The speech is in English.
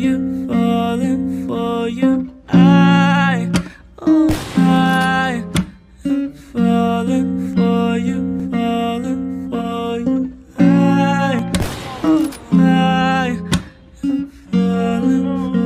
you, falling for you. I, oh, I am falling for you, falling for you. I, oh, I am falling for you.